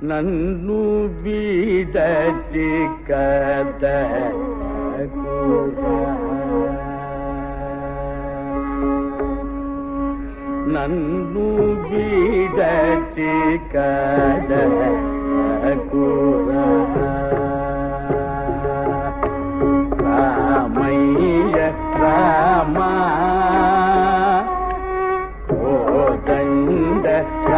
నన్ను బీడచి కద నన్ను బీడచి కద రామయ్య రామా కోదండ రామా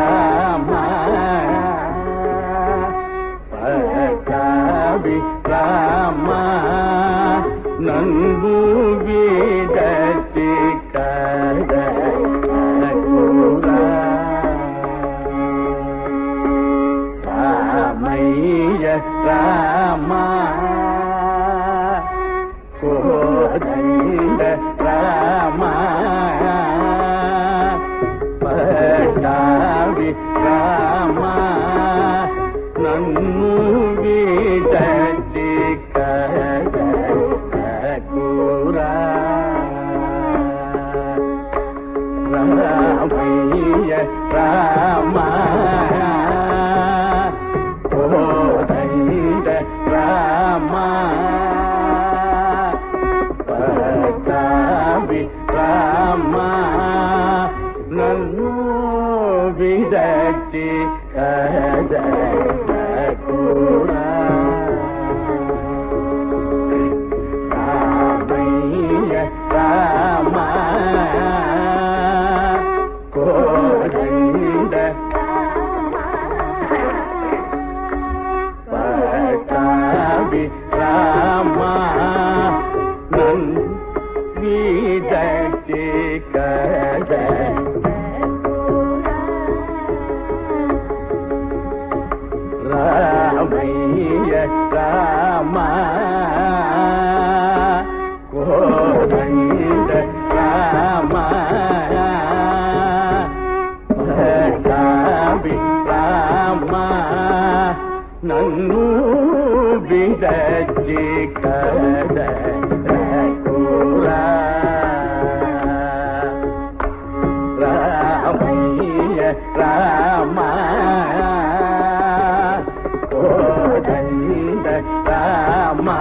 నన్ను విడచి కద రామయ్య రామా. కోదండ రామా.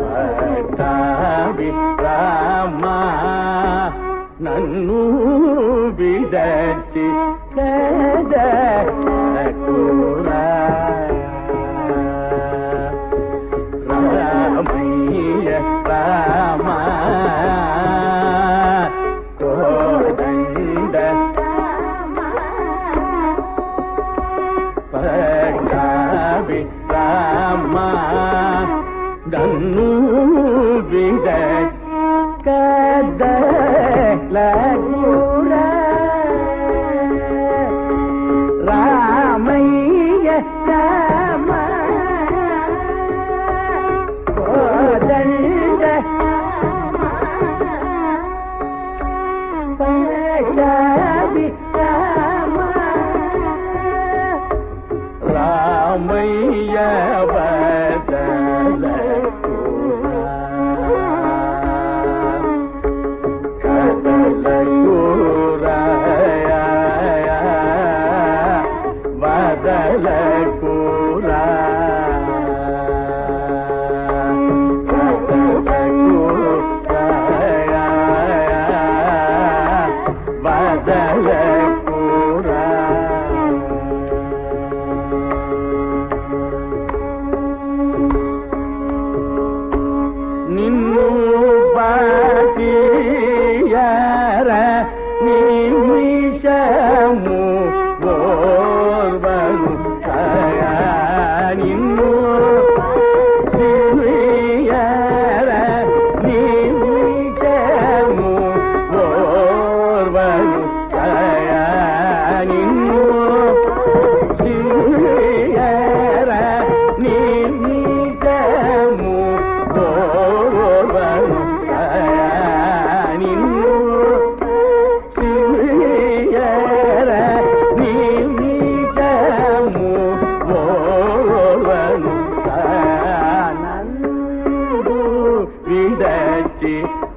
పటావి రామా. నన్ను విడచి కదూరా నన్ను విడ కదూరా రామయ్య కోదండ పటావి రామయ్య వదల కూరా వదల కూరా నిన్ను బాసియర నిమిషము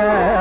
ಮಾಯ